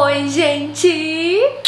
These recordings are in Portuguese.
Oi, gente!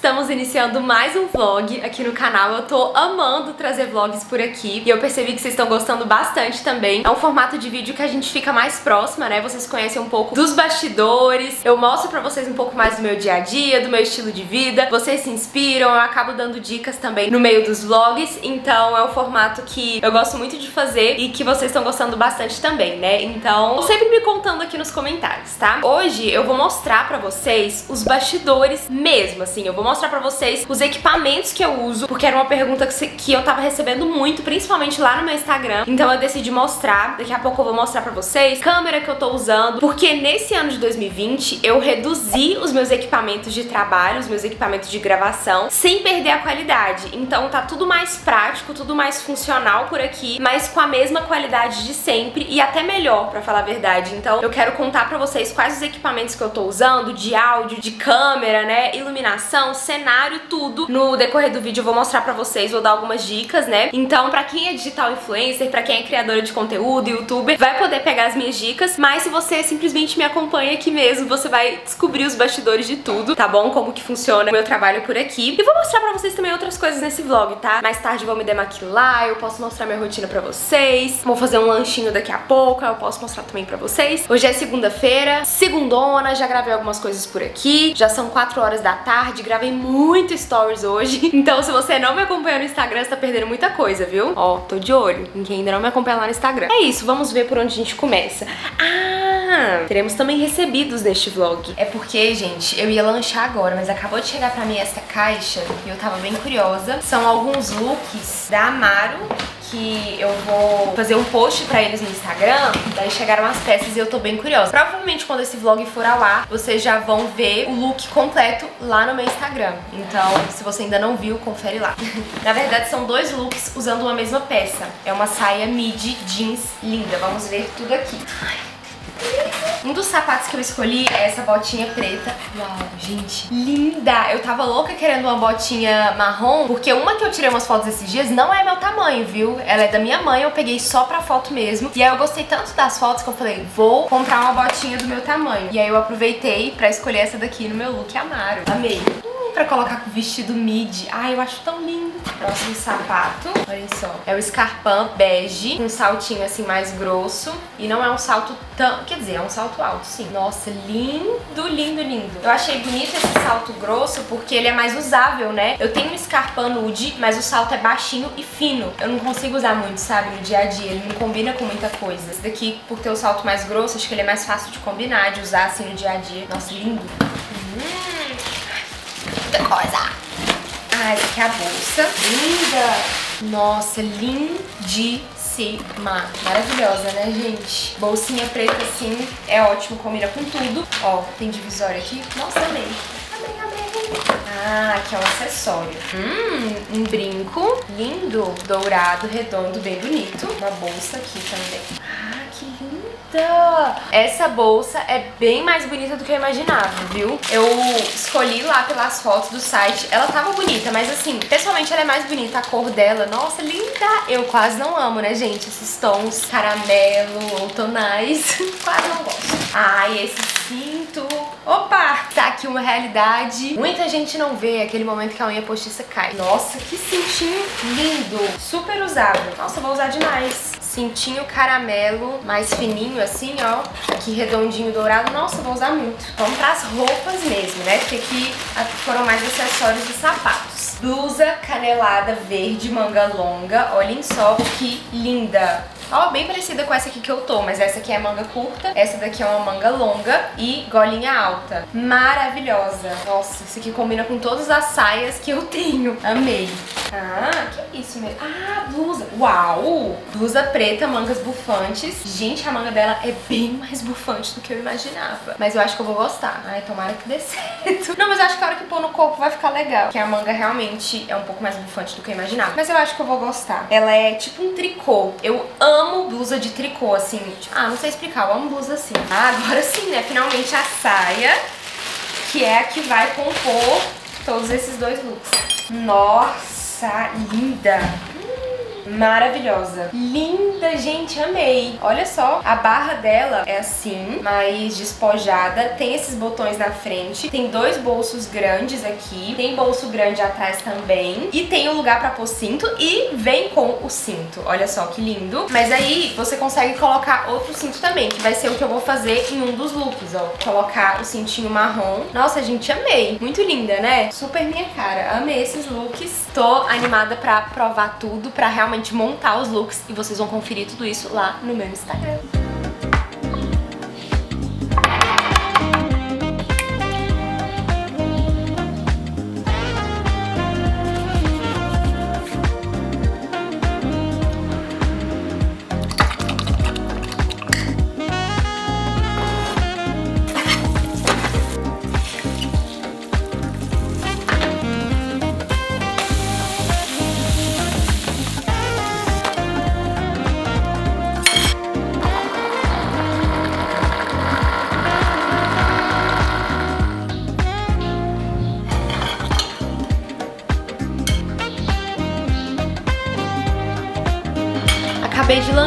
Estamos iniciando mais um vlog aqui no canal. Eu tô amando trazer vlogs por aqui e eu percebi que vocês estão gostando bastante também. É um formato de vídeo que a gente fica mais próxima, né? Vocês conhecem um pouco dos bastidores. Eu mostro pra vocês um pouco mais do meu dia a dia, do meu estilo de vida. Vocês se inspiram, eu acabo dando dicas também no meio dos vlogs. Então é um formato que eu gosto muito de fazer e que vocês estão gostando bastante também, né? Então, sempre me contando aqui nos comentários, tá? Hoje eu vou mostrar pra vocês os bastidores mesmo, assim. Eu vou mostrar pra vocês os equipamentos que eu uso, porque era uma pergunta que, que eu tava recebendo muito, principalmente lá no meu Instagram. Então eu decidi mostrar, daqui a pouco eu vou mostrar pra vocês, câmera que eu tô usando, porque nesse ano de 2020 eu reduzi os meus equipamentos de trabalho, os meus equipamentos de gravação, sem perder a qualidade. Então tá tudo mais prático, tudo mais funcional por aqui, mas com a mesma qualidade de sempre e até melhor, pra falar a verdade. Então eu quero contar pra vocês quais os equipamentos que eu tô usando, de áudio, de câmera, né, iluminação, cenário, tudo. No decorrer do vídeo eu vou mostrar pra vocês, vou dar algumas dicas, né? Então, pra quem é digital influencer, pra quem é criadora de conteúdo, youtuber, vai poder pegar as minhas dicas, mas se você simplesmente me acompanha aqui mesmo, você vai descobrir os bastidores de tudo, tá bom? Como que funciona o meu trabalho por aqui. E vou mostrar pra vocês também outras coisas nesse vlog, tá? Mais tarde vou me demaquilar, eu posso mostrar minha rotina pra vocês, vou fazer um lanchinho daqui a pouco, eu posso mostrar também pra vocês. Hoje é segunda-feira, segundona, já gravei algumas coisas por aqui, já são 4 horas da tarde, gravei muito stories hoje. Então se você não me acompanha no Instagram, você tá perdendo muita coisa, viu? Ó, tô de olho em quem ainda não me acompanha lá no Instagram. É isso, vamos ver por onde a gente começa. Ah, teremos também recebidos neste vlog. É porque, gente, eu ia lanchar agora, mas acabou de chegar pra mim essa caixa e eu tava bem curiosa. São alguns looks da Amaro que eu vou fazer um post pra eles no Instagram, daí chegaram as peças e eu tô bem curiosa. Provavelmente quando esse vlog for ao ar, vocês já vão ver o look completo lá no meu Instagram. Então, se você ainda não viu, confere lá. Na verdade, são dois looks usando uma mesma peça. É uma saia midi jeans linda. Vamos ver tudo aqui. Um dos sapatos que eu escolhi é essa botinha preta. Uau, gente, linda! Eu tava louca querendo uma botinha marrom, porque uma que eu tirei umas fotos esses dias não é meu tamanho, viu? Ela é da minha mãe, eu peguei só pra foto mesmo. E aí eu gostei tanto das fotos que eu falei, vou comprar uma botinha do meu tamanho. E aí eu aproveitei pra escolher essa daqui no meu look Amaro. Amei pra colocar com vestido midi. Ai, eu acho tão lindo. Próximo sapato, olha só. É o Scarpan bege, com um saltinho assim mais grosso. E não é um salto tão... Quer dizer, é um salto alto, sim. Nossa, lindo, lindo, lindo. Eu achei bonito esse salto grosso porque ele é mais usável, né? Eu tenho um Scarpan nude, mas o salto é baixinho e fino. Eu não consigo usar muito, sabe, no dia a dia. Ele não combina com muita coisa. Esse daqui, por ter o salto mais grosso, acho que ele é mais fácil de combinar, de usar assim no dia a dia. Nossa, lindo. Coisa. Essa aqui é a bolsa. Linda! Nossa, lindíssima. Maravilhosa, né, gente? Bolsinha preta assim, é ótimo, combina com tudo. Ó, tem divisória aqui. Nossa, amei. Amei, amei. Ah, aqui é um acessório. Hum, um brinco lindo, dourado, redondo, bem bonito. Uma bolsa aqui também. Essa bolsa é bem mais bonita do que eu imaginava, viu? Eu escolhi lá pelas fotos do site. Ela tava bonita, mas assim, pessoalmente ela é mais bonita. A cor dela, nossa, linda! Eu quase não amo, né, gente? Esses tons caramelo, outonais. quase não gosto. Ai, esse cinto. Opa! Tá aqui uma realidade. Muita gente não vê aquele momento que a unha postiça cai. Nossa, que cintinho lindo. Super usável. Nossa, vou usar demais cintinho caramelo, mais fininho assim, ó. Aqui redondinho dourado. Nossa, vou usar muito. Vamos pras roupas mesmo, né? Porque aqui foram mais acessórios e sapatos. Blusa canelada verde, manga longa. Olhem só que linda. Ó, bem parecida com essa aqui que eu tô, mas essa aqui é manga curta, essa daqui é uma manga longa e golinha alta. Maravilhosa. Nossa, isso aqui combina com todas as saias que eu tenho. Amei. Ah, que isso mesmo? Ah, blusa. Uau! Blusa preta, mangas bufantes. Gente, a manga dela é bem mais bufante do que eu imaginava. Mas eu acho que eu vou gostar. Ai, tomara que dê certo. Não, mas eu acho que a hora que pôr no corpo vai ficar legal. Porque a manga realmente é um pouco mais bufante do que eu imaginava. Mas eu acho que eu vou gostar. Ela é tipo um tricô. Eu amo blusa de tricô, assim. Tipo, ah, não sei explicar, eu amo blusa assim. Ah, agora sim, né? Finalmente a saia, que é a que vai compor todos esses dois looks. Nossa, linda! Maravilhosa. Linda, gente, amei. Olha só, a barra dela é assim, mais despojada. Tem esses botões na frente, tem dois bolsos grandes aqui, tem bolso grande atrás também. E tem o um lugar pra pôr cinto e vem com o cinto. Olha só que lindo. Mas aí você consegue colocar outro cinto também, que vai ser o que eu vou fazer em um dos looks, ó. Colocar o cintinho marrom. Nossa, gente, amei. Muito linda, né? Super minha cara. Amei esses looks. Tô animada pra provar tudo, pra realmente montar os looks e vocês vão conferir tudo isso lá no meu Instagram.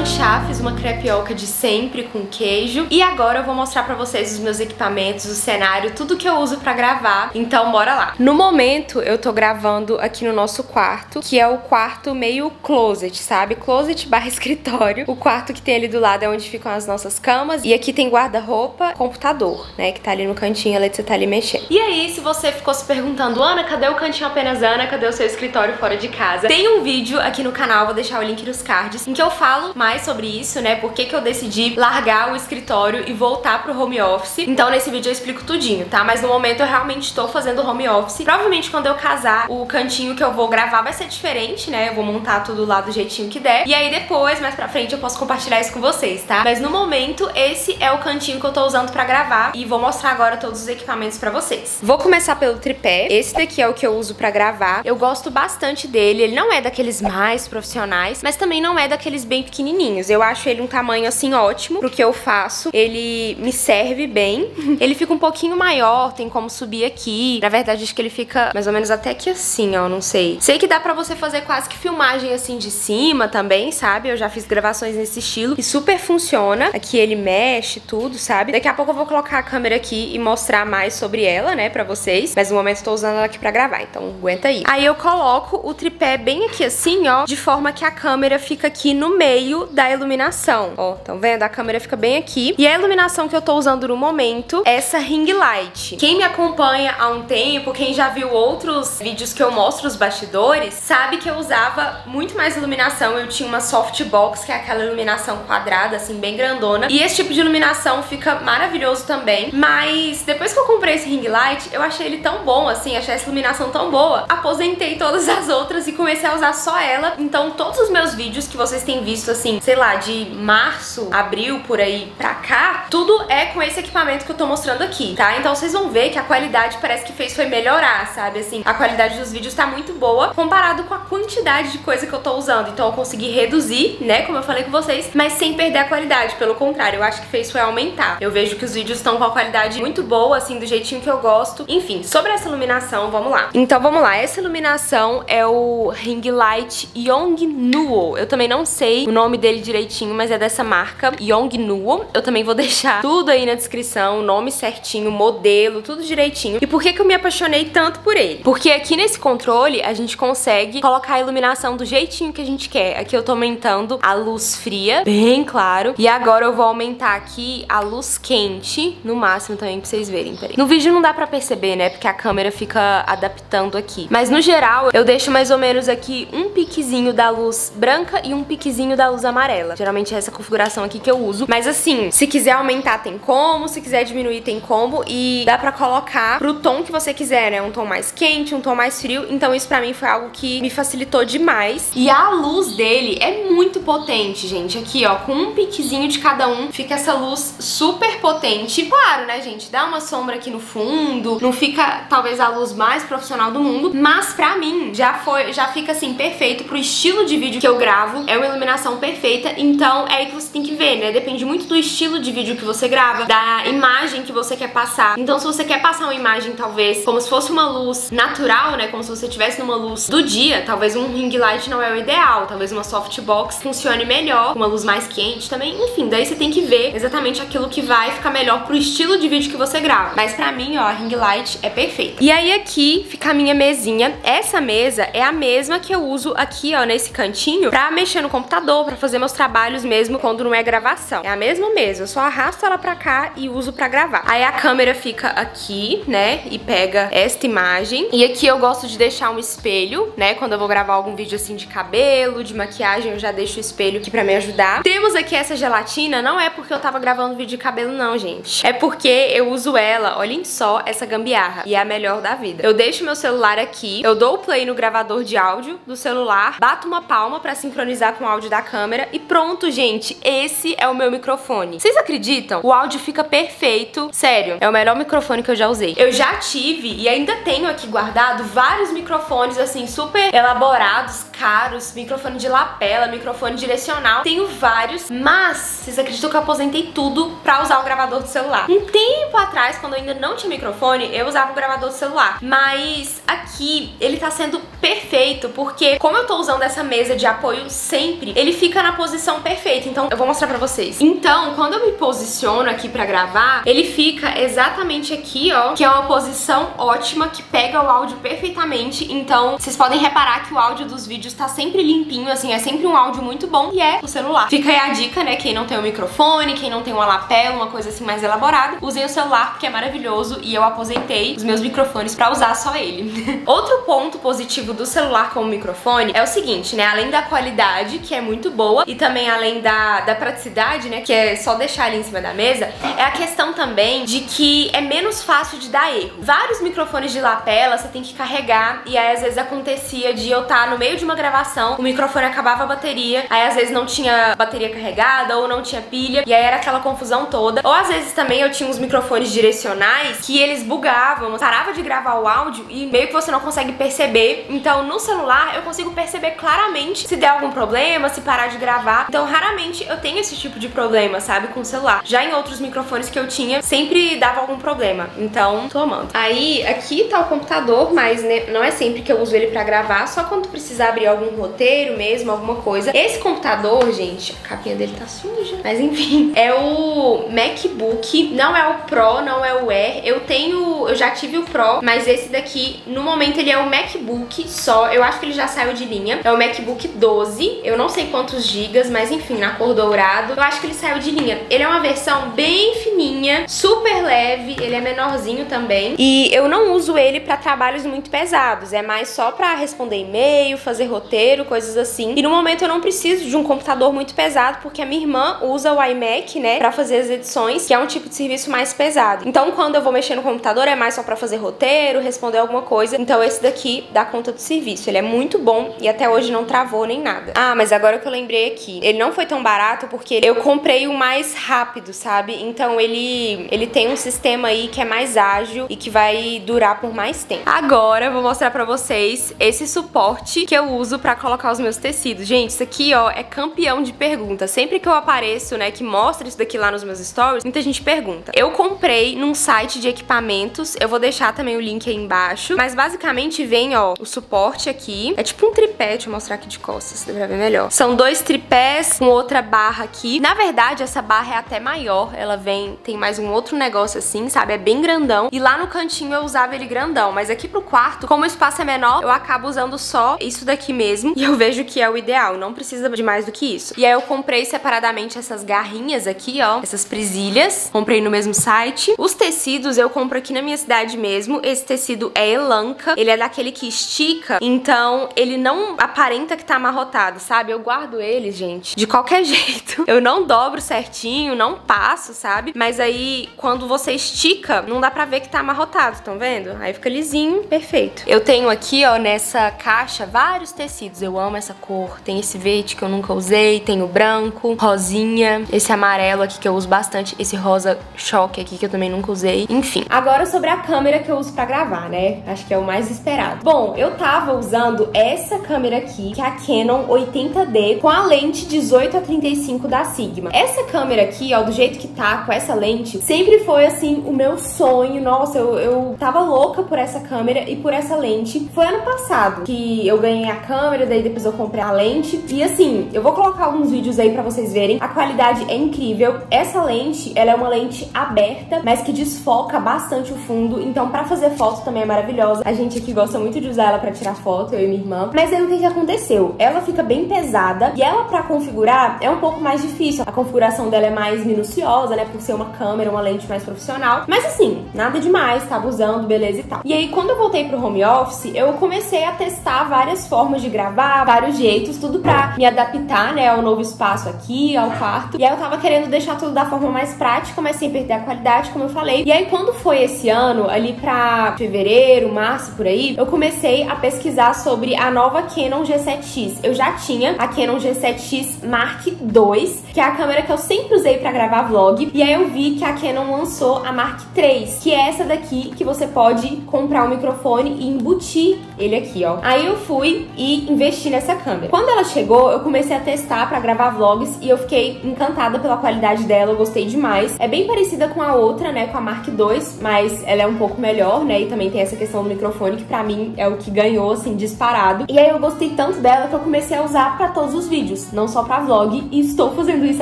Acabei de lanchar, fiz uma crepioca de sempre com queijo e agora eu vou mostrar pra vocês os meus equipamentos, o cenário, tudo que eu uso pra gravar, então bora lá. No momento eu tô gravando aqui no nosso quarto, que é o quarto meio closet, sabe? Closet barra escritório. O quarto que tem ali do lado é onde ficam as nossas camas e aqui tem guarda-roupa, computador, né, que tá ali no cantinho, ali você tá ali mexendo. E aí, se você ficou se perguntando, Ana, cadê o cantinho apenas Ana? Cadê o seu escritório fora de casa? Tem um vídeo aqui no canal, vou deixar o link nos cards, em que eu falo falo mais sobre isso, né? Por que, que eu decidi largar o escritório e voltar pro home office. Então nesse vídeo eu explico tudinho, tá? Mas no momento eu realmente estou fazendo home office. Provavelmente quando eu casar, o cantinho que eu vou gravar vai ser diferente, né? Eu vou montar tudo lá do jeitinho que der. E aí depois, mais pra frente, eu posso compartilhar isso com vocês, tá? Mas no momento, esse é o cantinho que eu tô usando pra gravar e vou mostrar agora todos os equipamentos pra vocês. Vou começar pelo tripé. Esse daqui é o que eu uso pra gravar. Eu gosto bastante dele. Ele não é daqueles mais profissionais, mas também não é daqueles bem pequenininhos. Eu acho ele um tamanho assim ótimo pro que eu faço. Ele me serve bem. ele fica um pouquinho maior, tem como subir aqui. Na verdade, acho que ele fica mais ou menos até aqui assim, ó, não sei. Sei que dá pra você fazer quase que filmagem assim de cima também, sabe? Eu já fiz gravações nesse estilo e super funciona. Aqui ele mexe tudo, sabe? Daqui a pouco eu vou colocar a câmera aqui e mostrar mais sobre ela, né, pra vocês. Mas no momento eu tô usando ela aqui pra gravar, então aguenta aí. Aí eu coloco o tripé bem aqui assim, ó, de forma que a câmera fica aqui no meio da iluminação. Ó, estão vendo? A câmera fica bem aqui. E a iluminação que eu tô usando no momento é essa ring light. Quem me acompanha há um tempo, quem já viu outros vídeos que eu mostro os bastidores, sabe que eu usava muito mais iluminação. Eu tinha uma softbox, que é aquela iluminação quadrada, assim, bem grandona. E esse tipo de iluminação fica maravilhoso também. Mas depois que eu comprei esse ring light, eu achei ele tão bom, assim, achei essa iluminação tão boa. Aposentei todas as outras e comecei a usar só ela. Então todos os meus vídeos que vocês têm visto visto assim, sei lá, de março, abril, por aí pra cá, tudo é com esse equipamento que eu tô mostrando aqui, tá? Então vocês vão ver que a qualidade parece que fez foi melhorar, sabe? Assim, a qualidade dos vídeos tá muito boa comparado com a quantidade de coisa que eu tô usando. Então eu consegui reduzir, né, como eu falei com vocês, mas sem perder a qualidade. Pelo contrário, eu acho que fez foi aumentar. Eu vejo que os vídeos estão com a qualidade muito boa, assim, do jeitinho que eu gosto. Enfim, sobre essa iluminação, vamos lá. Então vamos lá, essa iluminação é o Ring Light Yongnuo. Eu também não sei o nome dele direitinho, mas é dessa marca, Yongnuo. Eu também vou deixar tudo aí na descrição, nome certinho, modelo, tudo direitinho. E por que que eu me apaixonei tanto por ele? Porque aqui nesse controle a gente consegue colocar a iluminação do jeitinho que a gente quer. Aqui eu tô aumentando a luz fria, bem claro. E agora eu vou aumentar aqui a luz quente, no máximo também pra vocês verem, peraí. No vídeo não dá pra perceber, né, porque a câmera fica adaptando aqui. Mas no geral, eu deixo mais ou menos aqui um piquezinho da luz branca e um piquezinho da luz amarela. Geralmente é essa configuração aqui que eu uso. Mas assim, se quiser aumentar tem como, se quiser diminuir tem como e dá pra colocar pro tom que você quiser, né? Um tom mais quente, um tom mais frio. Então isso pra mim foi algo que me facilitou demais. E a luz dele é muito potente, gente. Aqui, ó, com um piquezinho de cada um, fica essa luz super potente. Claro, né, gente, dá uma sombra aqui no fundo, não fica talvez a luz mais profissional do mundo, mas pra mim já foi, já fica assim perfeito pro estilo de vídeo que eu gravo. É uma iluminação perfeita, então é aí que você tem que ver, né? Depende muito do estilo de vídeo que você grava, da imagem que você quer passar. Então se você quer passar uma imagem talvez como se fosse uma luz natural, né, como se você estivesse numa luz do dia, talvez um ring light não é o ideal, talvez uma softbox funcione melhor, uma luz mais quente também, enfim, daí você tem que ver exatamente aquilo que vai ficar melhor pro estilo de vídeo que você grava. Mas pra mim, ó, a ring light é perfeita. E aí aqui fica a minha mesinha. Essa mesa é a mesma que eu uso aqui, ó, nesse cantinho pra mexer no computador, pra fazer meus trabalhos mesmo quando não é gravação. É a mesma mesa, eu só arrasto ela pra cá e uso pra gravar. Aí a câmera fica aqui, né, e pega esta imagem. E aqui eu gosto de deixar um espelho, né, quando eu vou gravar algum vídeo assim de cabelo, de maquiagem, eu já deixo o espelho aqui pra me ajudar. Temos aqui essa gelatina, não é porque eu tava gravando vídeo de cabelo não, gente. É porque eu uso ela, olhem só essa gambiarra, e é a melhor da vida. Eu deixo meu celular aqui, eu dou o play no gravador de áudio do celular, bato uma palma pra sincronizar com o áudio da câmera e pronto, gente, esse é o meu microfone. Vocês acreditam? O áudio fica perfeito, sério, é o melhor microfone que eu já usei. Eu já tive e ainda tenho aqui guardado vários microfones assim super elaborados, caros, microfone de lapela, microfone direcional. Tenho vários, mas vocês acreditam que eu aposentei tudo pra usar o gravador do celular? Um tempo atrás, quando eu ainda não tinha microfone, eu usava o gravador do celular. Mas aqui ele tá sendo perfeito porque como eu tô usando essa mesa de apoio sempre, ele fica na posição perfeita. Então eu vou mostrar pra vocês. Então, quando eu me posiciono aqui pra gravar, ele fica exatamente aqui, ó, que é uma posição ótima que pega o áudio perfeitamente. Então, vocês podem reparar que o áudio dos vídeos tá sempre limpinho, assim, é sempre um áudio muito bom e é o celular. Fica aí a dica, né, quem não tem um microfone, quem não tem uma lapela, uma coisa assim mais elaborada, usem o celular porque é maravilhoso e eu aposentei os meus microfones pra usar só ele. Outro ponto positivo do celular com o microfone é o seguinte, né, além da qualidade, que é muito boa, e também além da, da praticidade, né, que é só deixar ali em cima da mesa, é a questão também de que é menos fácil de dar erro. Vários microfones de lapela você tem que carregar e aí às vezes acontecia de eu estar no meio de uma gravação, o microfone acabava a bateria, aí às vezes não tinha bateria carregada ou não tinha pilha e aí era aquela confusão toda. Ou às vezes também eu tinha uns microfones direcionais que eles bugavam, parava de gravar o áudio e meio que você não consegue perceber. Então no celular eu consigo perceber claramente se der algum problema, se parar de gravar. Então raramente eu tenho esse tipo de problema, sabe, com o celular. Já em outros microfones que eu tinha, sempre dava algum problema. Então, tô amando. Aí, aqui tá o computador, mas né, não é sempre que eu uso ele pra gravar, só quando precisar abrir algum roteiro mesmo, alguma coisa. Esse computador, gente, a capinha dele tá suja, mas enfim, é o MacBook, não é o Pro, não é o Air. Eu tenho, eu já tive o Pro, mas esse daqui, no momento, ele é o MacBook só. Eu acho que ele já saiu de linha. É o MacBook 12, eu não sei quantos gigas, mas enfim, na cor dourado. Eu acho que ele saiu de linha. Ele é uma versão bem fininha, super leve, ele é menorzinho também. E eu não uso ele pra trabalhos muito pesados, é mais só pra responder e-mail, fazer roteiro, coisas assim. E no momento eu não preciso de um computador muito pesado, porque a minha irmã usa o iMac, né, pra fazer as edições, que é um tipo de serviço mais pesado. Então quando eu vou mexer no computador é mais só pra fazer roteiro, responder alguma coisa. Então esse daqui dá conta do serviço. Ele é muito bom e até hoje não travou nem nada. Ah, mas agora que eu lembrei aqui, ele não foi tão barato porque eu comprei o mais rápido, sabe? Então ele, ele tem um sistema aí que é mais ágil e que vai durar por mais tempo. Agora vou mostrar pra vocês esse suporte que eu uso pra colocar os meus tecidos. Gente, isso aqui, ó, é campeão de perguntas. Sempre que eu apareço, né, que mostra isso daqui lá nos meus stories, muita gente pergunta. Eu comprei num site de equipamentos, eu vou deixar também o link aí embaixo, mas basicamente vem, ó, o suporte aqui. É tipo um tripé, deixa eu mostrar aqui de costas, dá pra ver melhor. São dois tripés com outra barra aqui. Na verdade, essa barra é até maior, ela vem, tem mais um outro negócio assim, sabe? É bem grandão. E lá no cantinho eu usava ele grandão, mas aqui pro quarto, como o espaço é menor, eu acabo usando só isso daqui mesmo. E eu vejo que é o ideal, não precisa de mais do que isso. E aí eu comprei separadamente essas garrinhas aqui, ó, essas presilhas. Comprei no mesmo site. Os tecidos eu compro aqui na minha cidade mesmo. Esse tecido é Elanca, ele é daquele que estica então ele não aparenta que tá amarrotado, sabe? Eu guardo ele, gente, de qualquer jeito. Eu não dobro certinho, não passo, sabe? Mas aí, quando você estica, não dá pra ver que tá amarrotado, estão vendo? Aí fica lisinho, perfeito. Eu tenho aqui, ó, nessa caixa, vários tecidos. Eu amo essa cor. Tem esse verde que eu nunca usei, tem o branco, rosinha, esse amarelo aqui que eu uso bastante, esse rosa choque aqui que eu também nunca usei. Enfim. Agora sobre a câmera que eu uso pra gravar, né? Acho que é o mais esperado. Bom, eu tava usando essa câmera aqui, que é a Canon 80D, com a lente 18 a 35 da Sigma. Essa câmera aqui, ó, do jeito que tá, com essa lente, sempre foi, assim, o meu sonho. Nossa, eu, eu tava louca por essa câmera e por essa lente. Foi ano passado que eu ganhei a câmera, daí depois eu comprei a lente. E assim, eu vou colocar alguns vídeos aí pra vocês verem. A qualidade é incrível. Essa lente, ela é uma lente aberta, mas que desfoca bastante o fundo. Então, pra fazer foto também é maravilhosa. A gente aqui gosta muito de usar ela pra tirar foto, eu e minha irmã. Mas aí o que que aconteceu? Ela fica bem pesada e ela pra configurar é um pouco mais difícil. A configuração dela é mais minuciosa, né? Por ser uma câmera, uma lente mais profissional. Mas assim, nada demais, tava usando, beleza e tal. E aí, quando eu voltei pro home office, eu comecei a testar várias formas de gravar, vários jeitos, tudo pra me adaptar, né, ao novo espaço aqui, ao quarto. E aí eu tava querendo deixar tudo da forma mais prática, mas sem perder a qualidade, como eu falei. E aí, quando foi esse ano, ali pra fevereiro, março, por aí, eu comecei a pesquisar sobre a nova Canon G7X. Eu já tinha a Canon G7X Mark II, que é a câmera que eu sempre usei pra gravar vlog. E aí eu vi que a Canon lançou a Mark III, que é essa daqui que você pode comprar o um microfone e embutir ele aqui, ó. Aí eu fui e investi nessa câmera. Quando ela chegou, eu comecei a testar pra gravar vlogs e eu fiquei encantada pela qualidade dela, eu gostei demais. É bem parecida com a outra, né, com a Mark II, mas ela é um pouco melhor, né, e também tem essa questão do microfone que pra mim é o que ganhou, assim, disparado. E aí eu gostei tanto dela que eu comecei a usar pra todos os vídeos, não só pra vlog, e estou fazendo isso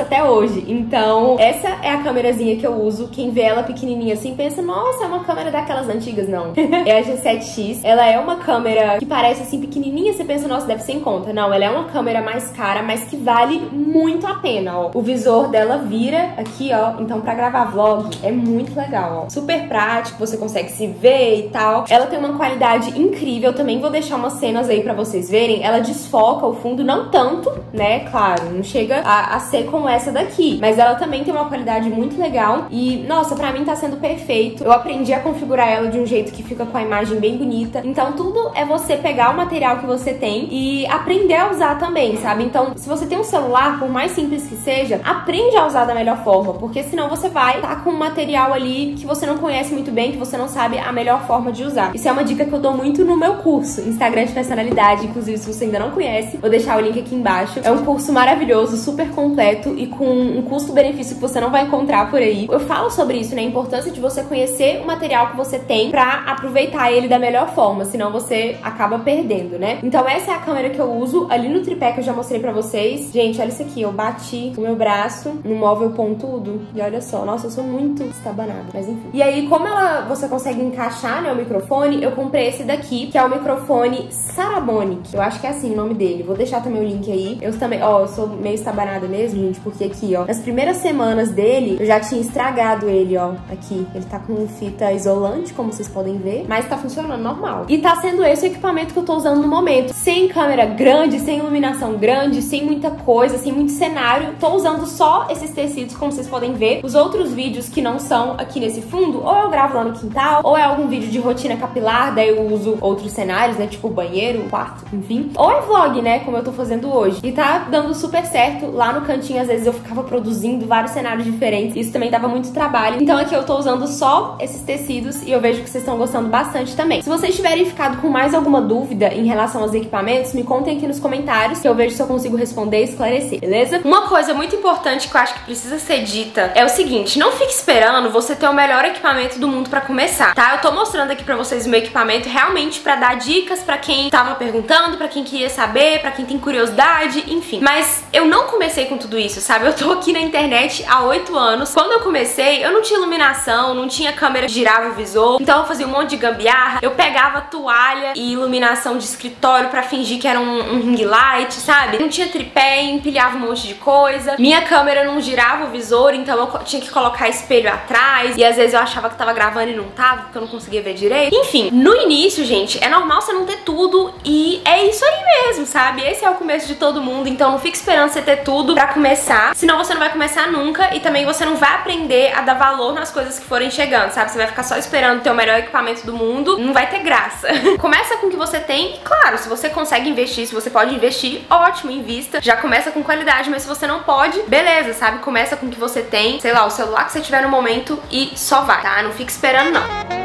até hoje. Então, essa é a câmerazinha que eu uso. Quem vê ela pequenininha assim pensa, nossa, é uma câmera daquelas antigas, não. é a G7X. Ela é uma câmera que parece assim pequenininha, você pensa, nossa, deve ser em conta. Não, ela é uma câmera mais cara, mas que vale muito a pena, ó. O visor dela vira aqui, ó. Então, pra gravar vlog é muito legal, ó. Super prático, você consegue se ver e tal. Ela tem uma qualidade incrível. Também vou deixar umas cenas aí pra vocês verem. Ela desfoca o fundo, não tanto, né? Claro, não chega a, a ser como essa daqui. Mas ela também tem uma qualidade muito legal. E, nossa, pra mim tá sendo perfeito. Eu aprendi a configurar ela de um jeito que fica com a imagem bem bonita. Então, tudo é você pegar o material que você tem e aprender a usar também, sabe? Então, se você tem um celular, por mais simples que seja, aprende a usar da melhor forma, porque senão você vai estar tá com um material ali que você não conhece muito bem, que você não sabe a melhor forma de usar. Isso é uma dica que eu dou muito no meu curso, Instagram de personalidade, inclusive se você ainda não conhece, vou deixar o link aqui embaixo. É um curso maravilhoso, super completo e com um custo-benefício que você não vai encontrar por aí. Eu falo sobre isso, né? A importância de você conhecer o material que você tem pra aproveitar ele da melhor forma, senão você acaba perdendo, né? Então essa é a câmera que eu uso ali no tripé que eu já mostrei pra vocês. Gente, olha isso aqui, eu bati o meu braço no móvel pontudo e olha só, nossa, eu sou muito estabanada, mas enfim. E aí, como ela, você consegue encaixar, né, o microfone, eu comprei esse daqui, que é o microfone Sarabonic. Eu acho que é assim o nome dele. Vou deixar também o link aí. Eu também, ó, eu sou meio estabanada mesmo, gente, porque aqui, ó, nas primeiras semanas dele, eu já tinha estragado ele, ó, aqui. Ele tá com fita isolante, como vocês podem ver, mas tá funcionando normal. E tá sendo esse o equipamento que eu tô usando no momento. Sem câmera grande, sem iluminação grande, sem muita coisa, sem muito cenário. Tô usando só esses tecidos, como vocês podem ver. Os outros vídeos que não são aqui nesse fundo, ou eu gravo lá no quintal, ou é algum vídeo de rotina capilar, daí eu uso outros cenários, né, tipo banheiro, quarto, enfim. Ou é vlog, né, como eu tô fazendo hoje. E tá dando super certo. Lá no cantinho, às vezes eu ficava produzindo vários cenários diferentes. Isso também dava muito trabalho. Então aqui eu tô usando só esses tecidos e eu vejo que vocês estão gostando bastante também. Se vocês tiverem ficado com mais alguma dúvida em relação aos equipamentos, me contem aqui nos comentários que eu vejo se eu consigo responder e esclarecer, beleza? Uma coisa muito importante que eu acho que precisa ser dita é o seguinte, não fique esperando você ter o melhor equipamento do mundo pra começar, tá? Eu tô mostrando aqui pra vocês o meu equipamento realmente pra dar dicas pra quem tava perguntando, pra quem queria saber, pra quem tem curiosidade, enfim. Mas eu não comecei com tudo isso, sabe? Eu tô aqui na internet há oito anos. Quando eu comecei, eu não tinha iluminação, não tinha câmera que girava o visor, então eu fazia um monte de gambiarra. Eu pegava toalha e iluminação de escritório pra fingir que era um, um ring light, sabe? Não tinha tripé, empilhava um monte de coisa. Minha câmera não girava o visor, então eu tinha que colocar espelho atrás. E às vezes eu achava que tava gravando e não tava, porque eu não conseguia ver direito. Enfim, no início, gente, é normal possa não ter tudo e é isso aí mesmo, sabe? Esse é o começo de todo mundo, então não fique esperando você ter tudo pra começar, senão você não vai começar nunca e também você não vai aprender a dar valor nas coisas que forem chegando, sabe? Você vai ficar só esperando ter o melhor equipamento do mundo, não vai ter graça. começa com o que você tem e claro, se você consegue investir, se você pode investir, ótimo, invista. Já começa com qualidade, mas se você não pode, beleza, sabe? Começa com o que você tem, sei lá, o celular que você tiver no momento e só vai, tá? Não fique esperando não.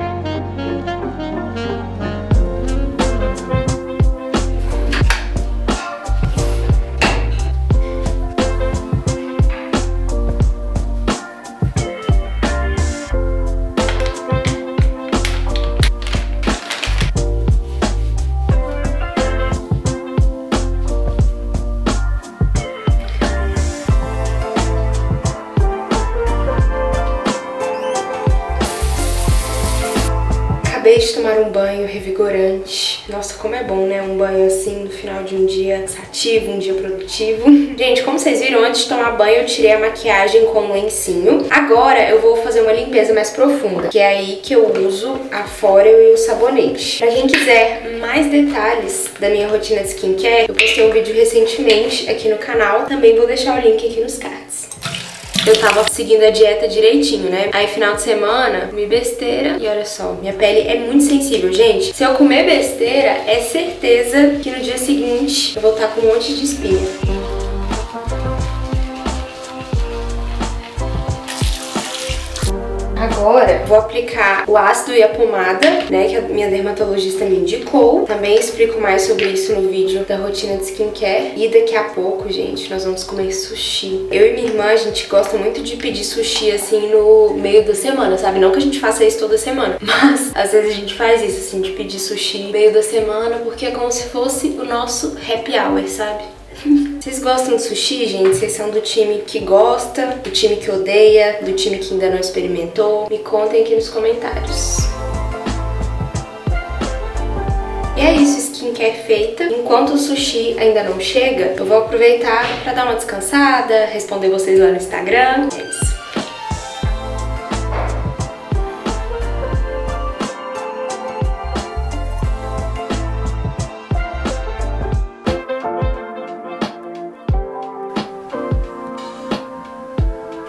Como é bom, né? Um banho assim no final de um dia cansativo, um dia produtivo. Gente, como vocês viram, antes de tomar banho eu tirei a maquiagem com um lencinho. Agora eu vou fazer uma limpeza mais profunda, que é aí que eu uso a Forel e o sabonete. Pra quem quiser mais detalhes da minha rotina de skincare, eu postei um vídeo recentemente aqui no canal. Também vou deixar o link aqui nos cards eu tava seguindo a dieta direitinho, né? Aí final de semana, comi besteira e olha só, minha pele é muito sensível, gente. Se eu comer besteira, é certeza que no dia seguinte eu vou estar com um monte de espinha. Agora vou aplicar o ácido e a pomada, né, que a minha dermatologista me indicou. Também explico mais sobre isso no vídeo da rotina de skincare. E daqui a pouco, gente, nós vamos comer sushi. Eu e minha irmã, a gente gosta muito de pedir sushi, assim, no meio da semana, sabe? Não que a gente faça isso toda semana, mas às vezes a gente faz isso, assim, de pedir sushi no meio da semana, porque é como se fosse o nosso happy hour, sabe? Vocês gostam de sushi, gente? Vocês são do time que gosta, do time que odeia, do time que ainda não experimentou? Me contem aqui nos comentários. E é isso, skincare feita. Enquanto o sushi ainda não chega, eu vou aproveitar para dar uma descansada, responder vocês lá no Instagram.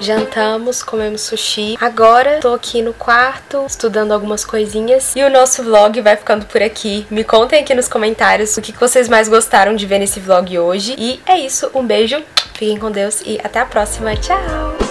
Jantamos, comemos sushi. Agora tô aqui no quarto estudando algumas coisinhas e o nosso vlog vai ficando por aqui. Me contem aqui nos comentários o que vocês mais gostaram de ver nesse vlog hoje. E é isso, um beijo, fiquem com Deus e até a próxima. Tchau!